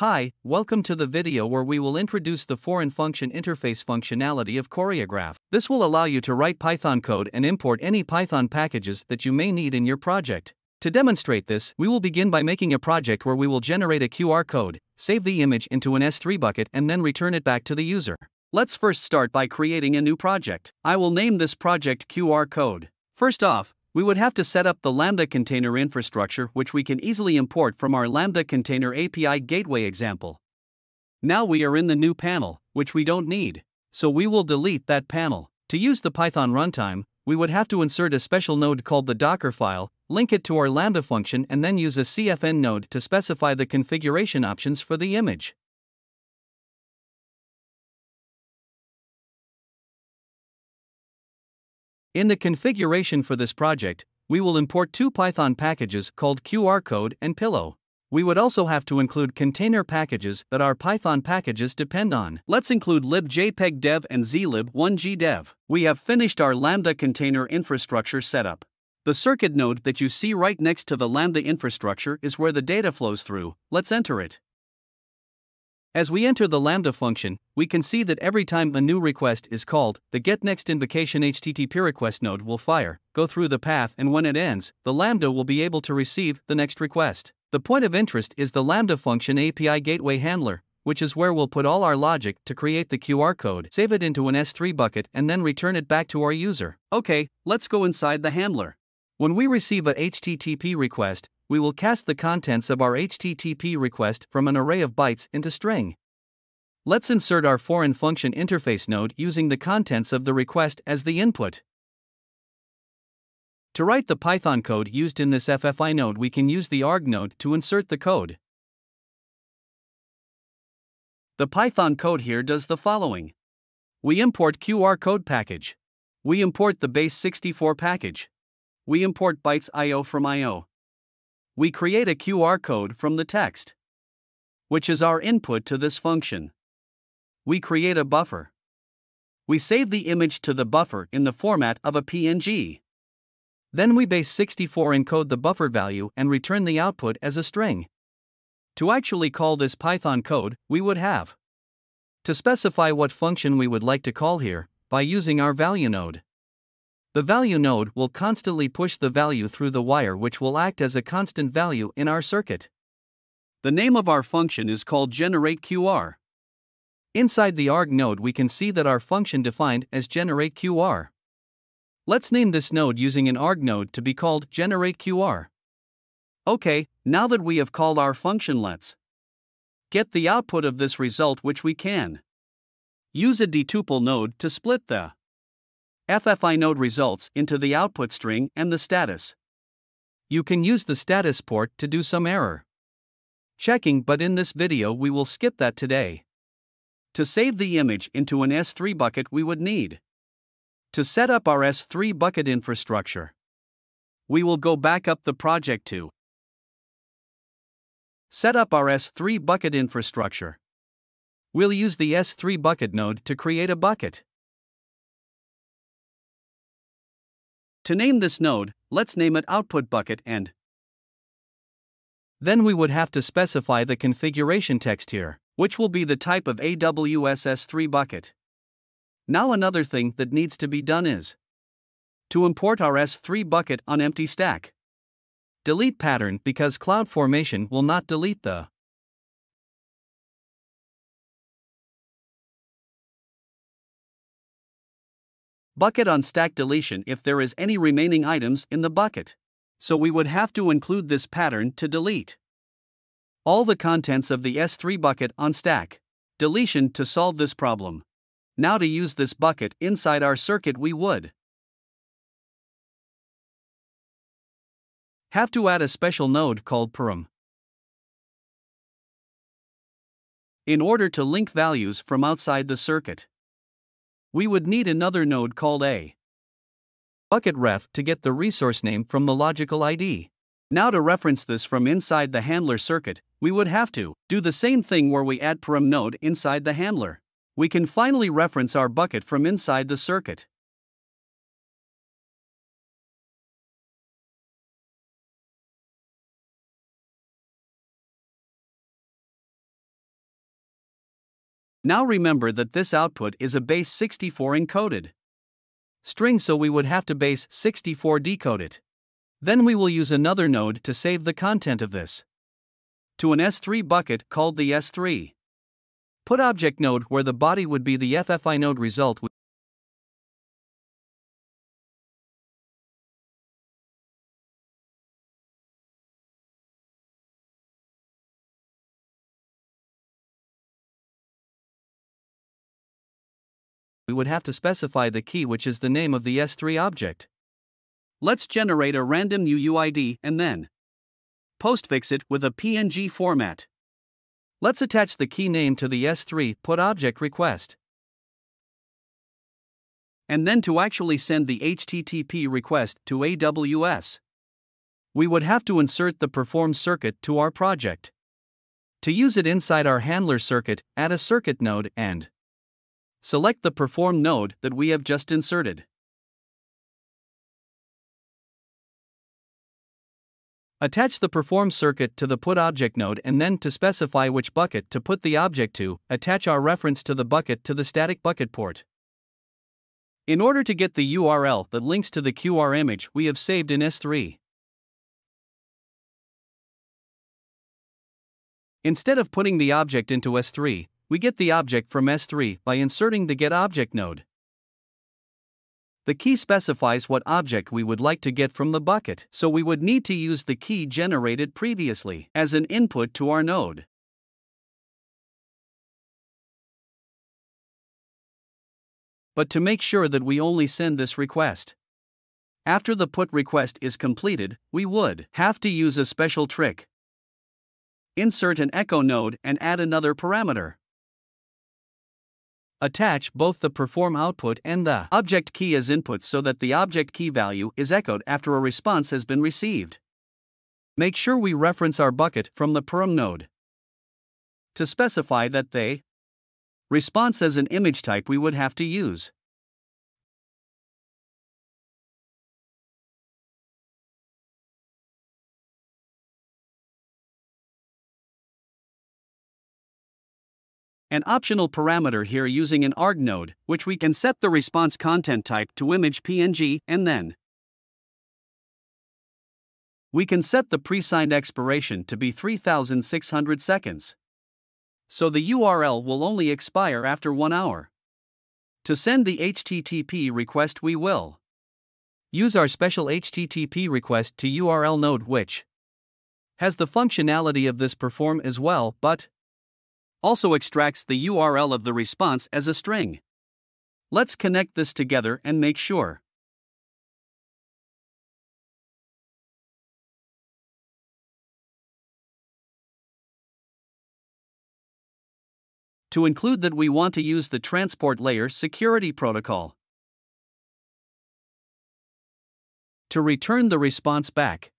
Hi, welcome to the video where we will introduce the foreign function interface functionality of Coreograph. This will allow you to write Python code and import any Python packages that you may need in your project. To demonstrate this, we will begin by making a project where we will generate a QR code, save the image into an S3 bucket and then return it back to the user. Let's first start by creating a new project. I will name this project QR code. First off, we would have to set up the Lambda container infrastructure, which we can easily import from our Lambda container API gateway example. Now we are in the new panel, which we don't need, so we will delete that panel. To use the Python runtime, we would have to insert a special node called the Docker file, link it to our Lambda function, and then use a CFN node to specify the configuration options for the image. In the configuration for this project, we will import two Python packages called QR code and pillow. We would also have to include container packages that our Python packages depend on. Let's include libjpeg dev and zlib1g dev. We have finished our Lambda container infrastructure setup. The circuit node that you see right next to the Lambda infrastructure is where the data flows through. Let's enter it. As we enter the Lambda function, we can see that every time a new request is called, the getNextInvocation HTTP request node will fire, go through the path, and when it ends, the Lambda will be able to receive the next request. The point of interest is the Lambda function API gateway handler, which is where we'll put all our logic to create the QR code, save it into an S3 bucket, and then return it back to our user. Okay, let's go inside the handler. When we receive a HTTP request, we will cast the contents of our HTTP request from an array of bytes into string. Let's insert our foreign function interface node using the contents of the request as the input. To write the Python code used in this FFI node, we can use the arg node to insert the code. The Python code here does the following. We import QR code package. We import the base 64 package. We import bytes IO from IO we create a QR code from the text, which is our input to this function. We create a buffer. We save the image to the buffer in the format of a PNG. Then we base 64 encode the buffer value and return the output as a string. To actually call this Python code, we would have to specify what function we would like to call here by using our value node. The value node will constantly push the value through the wire, which will act as a constant value in our circuit. The name of our function is called GenerateQR. Inside the arg node, we can see that our function defined as GenerateQR. Let's name this node using an arg node to be called GenerateQR. Okay, now that we have called our function, let's get the output of this result, which we can use a dtuple node to split the FFI node results into the output string and the status. You can use the status port to do some error checking, but in this video we will skip that today. To save the image into an S3 bucket, we would need to set up our S3 bucket infrastructure. We will go back up the project to set up our S3 bucket infrastructure. We'll use the S3 bucket node to create a bucket. To name this node, let's name it output bucket and then we would have to specify the configuration text here, which will be the type of AWS S3 bucket. Now another thing that needs to be done is to import our S3 bucket on empty stack. Delete pattern because CloudFormation will not delete the bucket on stack deletion if there is any remaining items in the bucket. So we would have to include this pattern to delete. All the contents of the S3 bucket on stack. Deletion to solve this problem. Now to use this bucket inside our circuit we would. Have to add a special node called param in order to link values from outside the circuit we would need another node called a bucket ref to get the resource name from the logical ID. Now to reference this from inside the handler circuit, we would have to do the same thing where we add param node inside the handler. We can finally reference our bucket from inside the circuit. Now remember that this output is a base 64 encoded. String so we would have to base 64 decode it. Then we will use another node to save the content of this. To an S3 bucket called the S3 put object node where the body would be the FFI node result we would have to specify the key which is the name of the S3 object. Let's generate a random UUID and then postfix it with a PNG format. Let's attach the key name to the S3 put object request. And then to actually send the HTTP request to AWS, we would have to insert the perform circuit to our project. To use it inside our handler circuit, add a circuit node and Select the Perform node that we have just inserted. Attach the Perform circuit to the Put object node and then to specify which bucket to put the object to, attach our reference to the bucket to the static bucket port. In order to get the URL that links to the QR image we have saved in S3. Instead of putting the object into S3, we get the object from S3 by inserting the getObject node. The key specifies what object we would like to get from the bucket, so we would need to use the key generated previously as an input to our node. But to make sure that we only send this request. After the put request is completed, we would have to use a special trick. Insert an echo node and add another parameter. Attach both the perform output and the object key as inputs so that the object key value is echoed after a response has been received. Make sure we reference our bucket from the param node. To specify that they response as an image type we would have to use. An optional parameter here using an arg node, which we can set the response content type to image PNG and then we can set the pre-signed expiration to be 3600 seconds. So the URL will only expire after 1 hour. To send the HTTP request we will use our special HTTP request to URL node which has the functionality of this perform as well but also extracts the URL of the response as a string. Let's connect this together and make sure. To include that we want to use the transport layer security protocol. To return the response back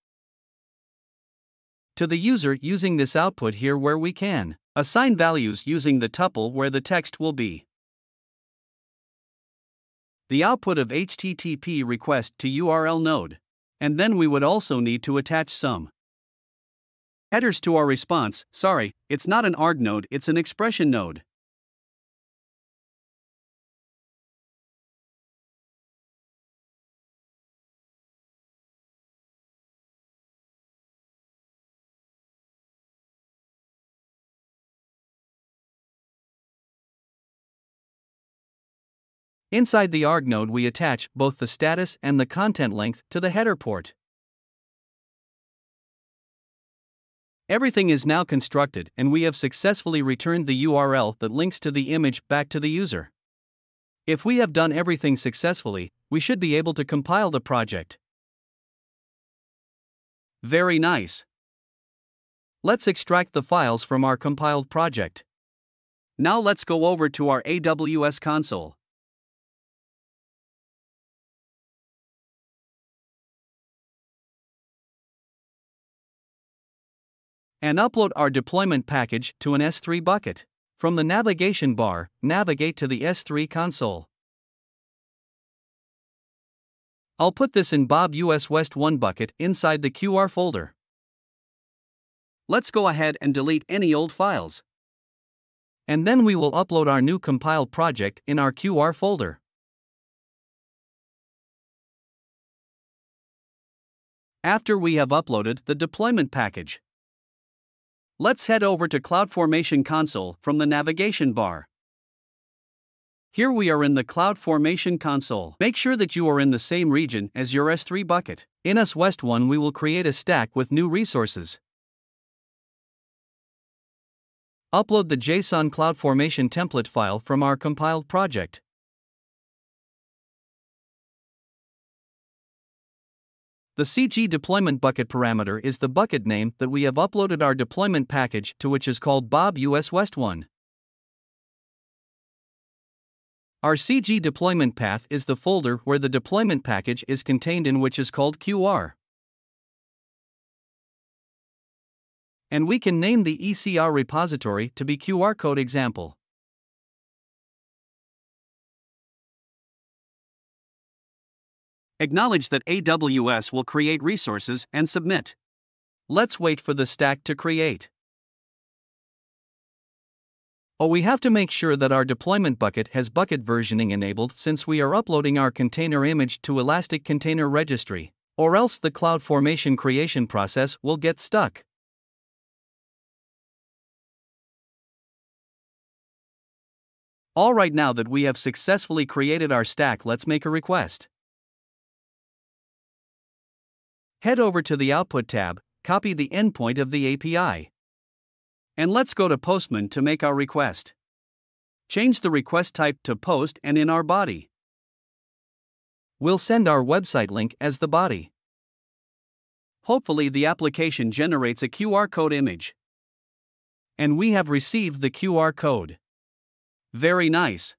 to the user using this output here where we can. Assign values using the tuple where the text will be. The output of HTTP request to URL node. And then we would also need to attach some headers to our response. Sorry, it's not an arg node, it's an expression node. Inside the arg node we attach both the status and the content length to the header port. Everything is now constructed and we have successfully returned the URL that links to the image back to the user. If we have done everything successfully, we should be able to compile the project. Very nice. Let's extract the files from our compiled project. Now let's go over to our AWS console. And upload our deployment package to an S3 bucket. From the navigation bar, navigate to the S3 console. I'll put this in Bob US West 1 bucket inside the QR folder. Let's go ahead and delete any old files. And then we will upload our new compiled project in our QR folder. After we have uploaded the deployment package, let's head over to CloudFormation console from the navigation bar. Here we are in the CloudFormation console. Make sure that you are in the same region as your S3 bucket. In S West 1 we will create a stack with new resources. Upload the JSON CloudFormation template file from our compiled project. The CG deployment bucket parameter is the bucket name that we have uploaded our deployment package to which is called Bob US West 1. Our CG deployment path is the folder where the deployment package is contained in which is called QR. And we can name the ECR repository to be QR code example. Acknowledge that AWS will create resources and submit. Let's wait for the stack to create. Oh, we have to make sure that our deployment bucket has bucket versioning enabled since we are uploading our container image to Elastic Container Registry, or else the CloudFormation creation process will get stuck. Alright, now that we have successfully created our stack, let's make a request. Head over to the Output tab, copy the endpoint of the API. And let's go to Postman to make our request. Change the request type to Post and in our body. We'll send our website link as the body. Hopefully, the application generates a QR code image. And we have received the QR code. Very nice.